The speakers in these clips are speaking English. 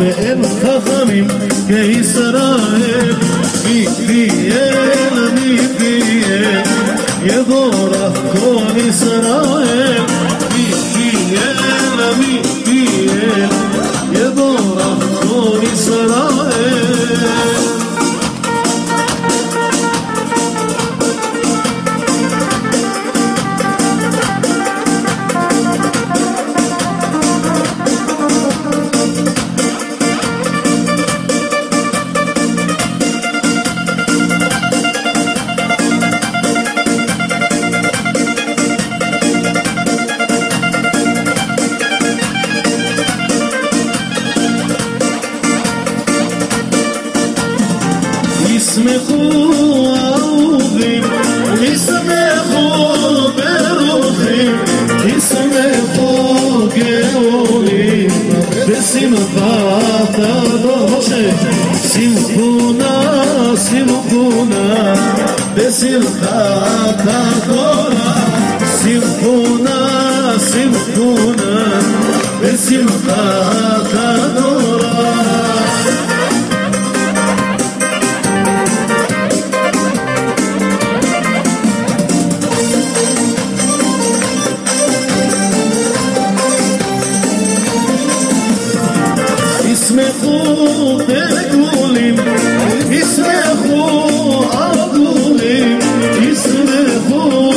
כתורה, ואין חכמים כישראל, מפיהם, מפיהם, יבורך כל ישראל, يسمخوا عوضي يسمخوا بروحي يسمخوا قولي بسم فاتا دوشي سمكونا سمكونا بسم فاتا دورا سمكونا سمكونا بسم فاتا ישמחו בגולים, ישמחו עגולים, ישמחו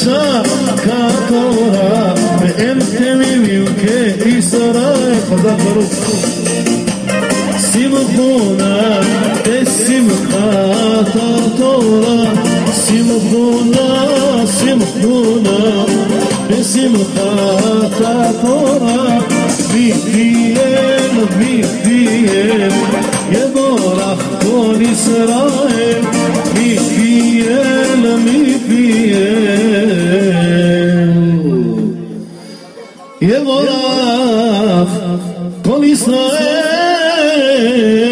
ša kako ra Be'em temi milke i saray Kazakharu Simkhuna te simkhata tora Simkhuna simkhuna te simkhata tora Bihtiyen bihtiyen Yeborach kol Yisrael Israel.